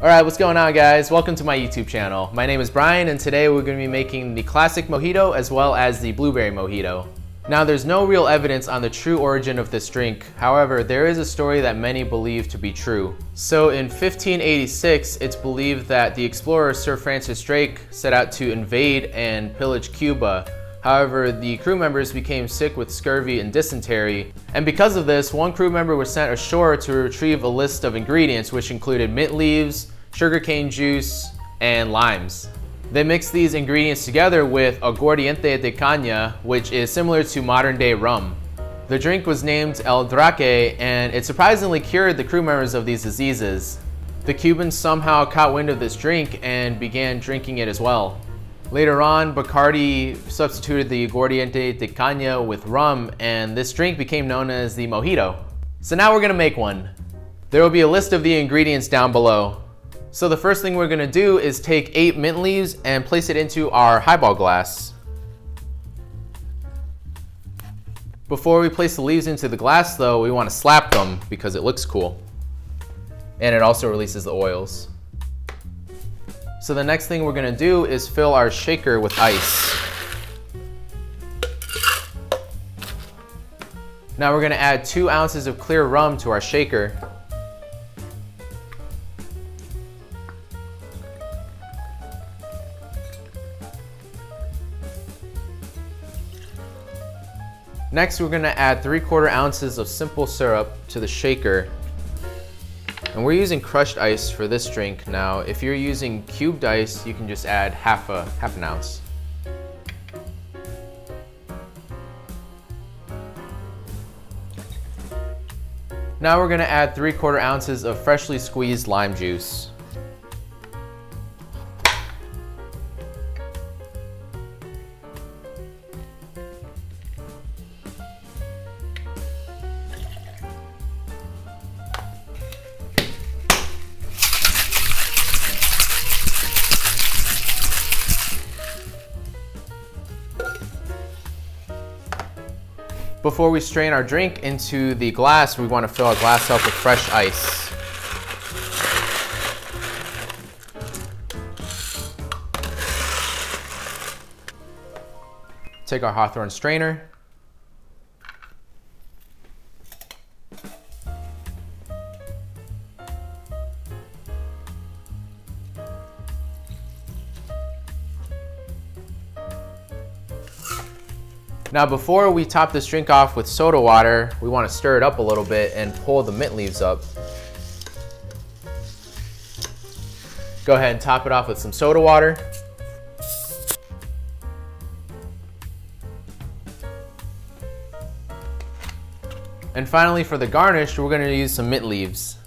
Alright, what's going on guys? Welcome to my YouTube channel. My name is Bryan and today we're going to be making the classic mojito as well as the blueberry mojito. Now there's no real evidence on the true origin of this drink, however there is a story that many believe to be true. So in 1586 it's believed that the explorer Sir Francis Drake set out to invade and pillage Cuba However, the crew members became sick with scurvy and dysentery, and because of this, one crew member was sent ashore to retrieve a list of ingredients which included mint leaves, sugarcane juice, and limes. They mixed these ingredients together with aguardiente de caña, which is similar to modern day rum. The drink was named El Draque, and it surprisingly cured the crew members of these diseases. The Cubans somehow caught wind of this drink and began drinking it as well. Later on, Bacardi substituted the aguardiente de caña with rum, and this drink became known as the mojito. So now we're gonna make one. There will be a list of the ingredients down below. So the first thing we're gonna do is take eight mint leaves and place it into our highball glass. Before we place the leaves into the glass though, we wanna slap them because it looks cool. And it also releases the oils. So the next thing we're gonna do is fill our shaker with ice. Now we're gonna add two ounces of clear rum to our shaker. Next, we're gonna add three quarter ounces of simple syrup to the shaker and we're using crushed ice for this drink. Now, if you're using cubed ice, you can just add half, a, half an ounce. Now we're gonna add three quarter ounces of freshly squeezed lime juice. Before we strain our drink into the glass, we want to fill our glass up with fresh ice. Take our Hawthorne strainer. Now before we top this drink off with soda water, we want to stir it up a little bit and pull the mint leaves up. Go ahead and top it off with some soda water. And finally for the garnish, we're going to use some mint leaves.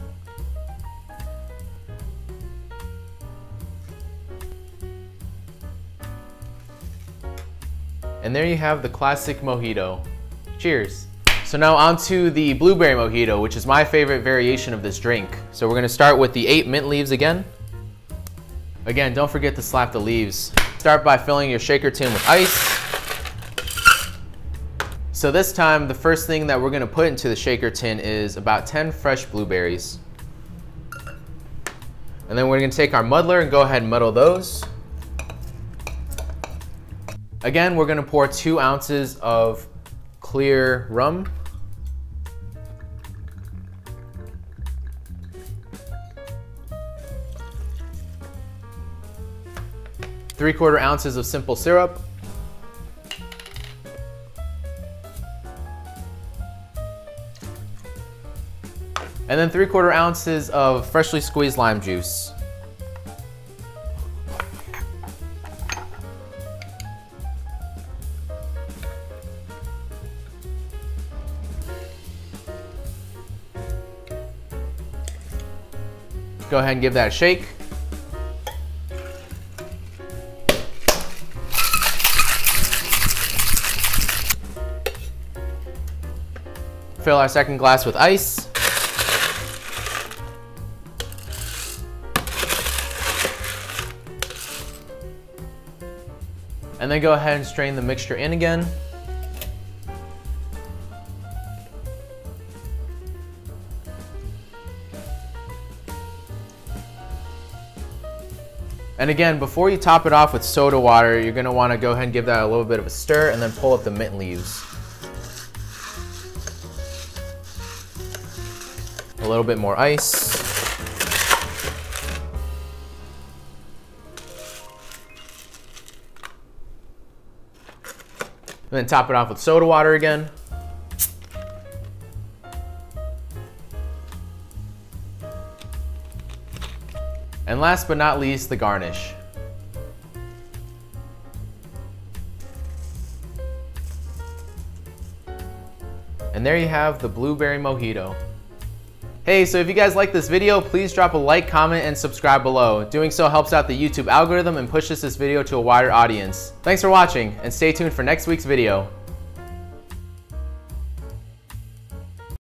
And there you have the classic mojito. Cheers. So now onto the blueberry mojito, which is my favorite variation of this drink. So we're gonna start with the eight mint leaves again. Again, don't forget to slap the leaves. Start by filling your shaker tin with ice. So this time, the first thing that we're gonna put into the shaker tin is about 10 fresh blueberries. And then we're gonna take our muddler and go ahead and muddle those. Again, we're gonna pour two ounces of clear rum. Three quarter ounces of simple syrup. And then three quarter ounces of freshly squeezed lime juice. Go ahead and give that a shake. Fill our second glass with ice. And then go ahead and strain the mixture in again. And again, before you top it off with soda water, you're gonna wanna go ahead and give that a little bit of a stir and then pull up the mint leaves. A little bit more ice. And then top it off with soda water again. And last but not least, the garnish. And there you have the blueberry mojito. Hey, so if you guys like this video, please drop a like, comment, and subscribe below. Doing so helps out the YouTube algorithm and pushes this video to a wider audience. Thanks for watching, and stay tuned for next week's video.